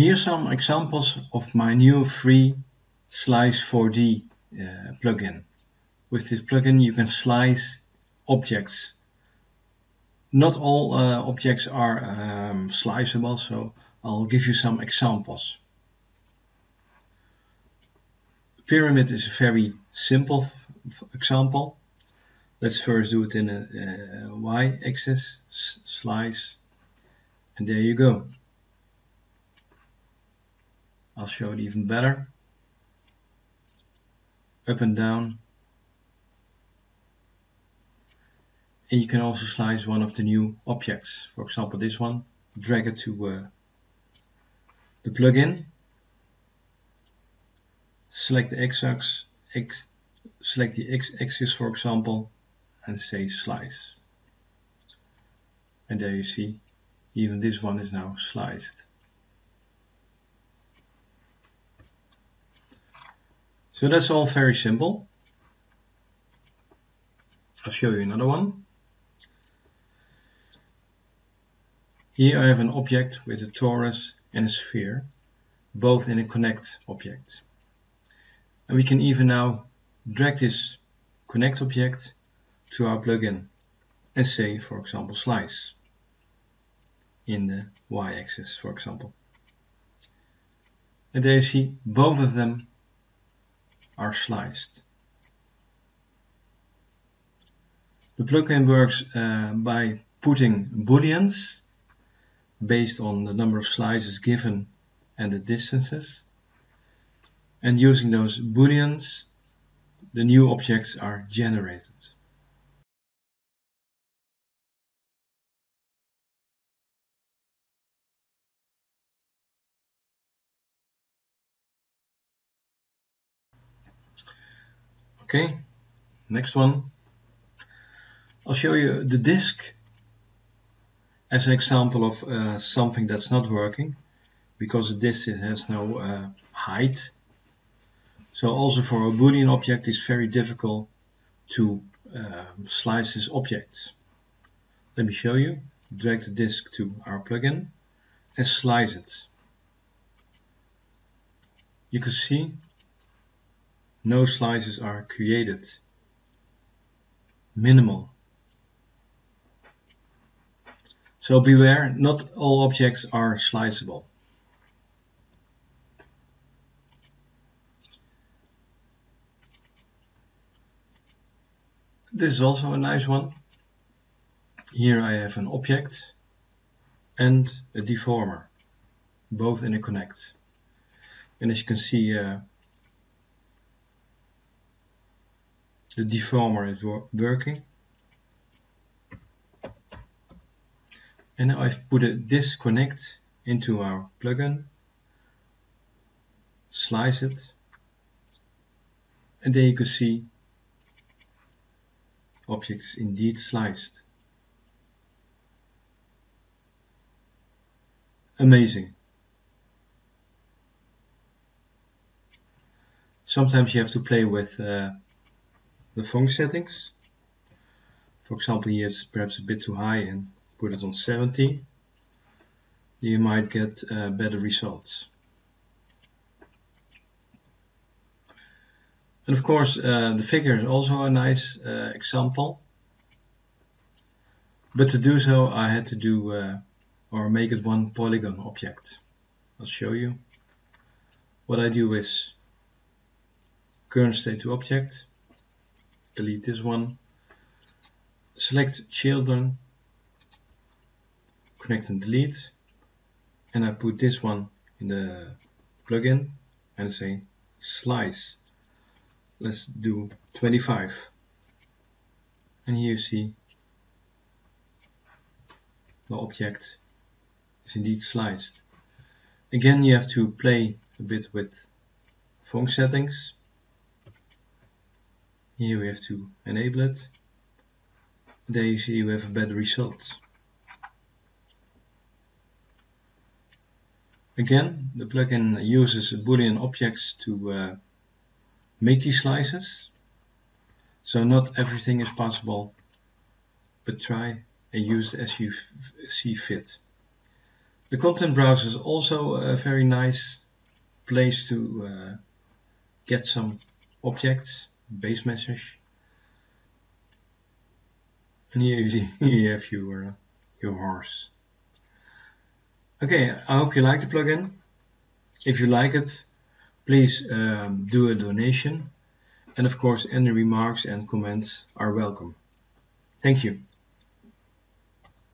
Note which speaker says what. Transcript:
Speaker 1: Here's some examples of my new free Slice 4D uh, plugin. With this plugin you can slice objects. Not all uh, objects are um, sliceable, so I'll give you some examples. Pyramid is a very simple example. Let's first do it in a, a y-axis, slice, and there you go. I'll show it even better. Up and down. And you can also slice one of the new objects. For example, this one. Drag it to uh, the plugin. Select the x-axis, x, select the x-axis for example, and say slice. And there you see, even this one is now sliced. So that's all very simple. I'll show you another one. Here I have an object with a torus and a sphere, both in a connect object. And we can even now drag this connect object to our plugin and say, for example, slice in the y-axis, for example. And there you see both of them are sliced. The plugin works uh, by putting booleans based on the number of slices given and the distances. And using those booleans, the new objects are generated. Okay, next one. I'll show you the disk as an example of uh, something that's not working because the disk has no uh, height. So also for a boolean object it's very difficult to um, slice this object. Let me show you. Drag the disk to our plugin and slice it. You can see no slices are created. Minimal. So beware, not all objects are sliceable. This is also a nice one. Here I have an object and a deformer, both in a connect. And as you can see, uh, the deformer is working. And now I've put a disconnect into our plugin, slice it, and there you can see objects indeed sliced. Amazing. Sometimes you have to play with uh, the Phong settings. For example, here it's perhaps a bit too high and put it on 70. You might get uh, better results. And of course, uh, the figure is also a nice uh, example. But to do so, I had to do uh, or make it one polygon object. I'll show you. What I do is current state to object, delete this one. Select children, connect and delete. And I put this one in the plugin and say slice. Let's do 25. And here you see the object is indeed sliced. Again, you have to play a bit with Phong settings here we have to enable it. There you see we have a better result. Again, the plugin uses boolean objects to uh, make these slices. So not everything is possible, but try and use as you see fit. The content browser is also a very nice place to uh, get some objects, base message. And here you have your, uh, your horse. Okay, I hope you like the plugin. If you like it, please um, do a donation. And of course, any remarks and comments are welcome. Thank you.